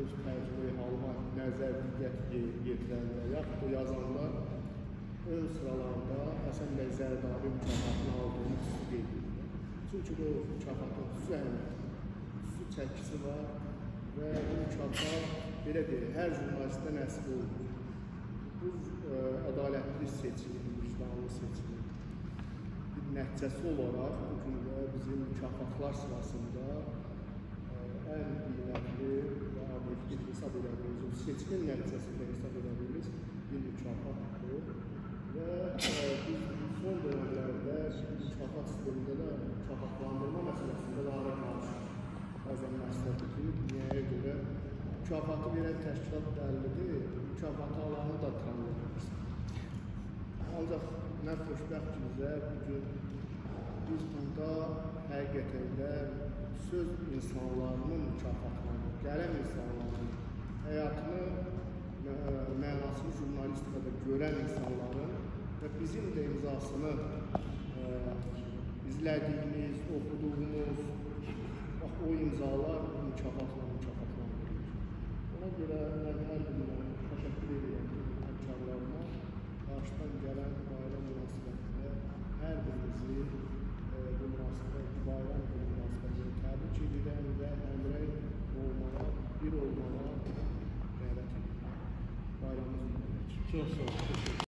öz təcrübə halına nəzər yetirəndə, yaxud da yazanda ön sıralarında Həsən bəy Zərdabi mükafatını aldığını xüsusi qeyd edir. Çünki bu mükafatın xüsusi əhəmiyyəti, xüsusi çəkisi var və bu mükafat belə deyək, hər jurnalistə nəsib olmur. Bu ə, ədalətli seçilir, vicdanlı seçilir nəticəsi olaraq bu gün də bizim mükafatlar sırasında seçkin nəticəsində hesab edədiyimiz bir mükafatdır. Və ə, biz son dövrlərdə mükafat sistemində də mükafatlandırma məsələsində lara qarşı bəzən məsləhət edilir. Nəyə görə? Mükafatı verən təşkilat bəllidir, mükafatı alanı da tanıyır. Ancaq nə xoşbəxt ki, bizə bugün biz burada həqiqətən də söz insanlarının mükafatlanır, gələn insanların həyatını görən insanların və bizim də imzasını ə, izlədiyimiz, oxuduğumuz 就是就是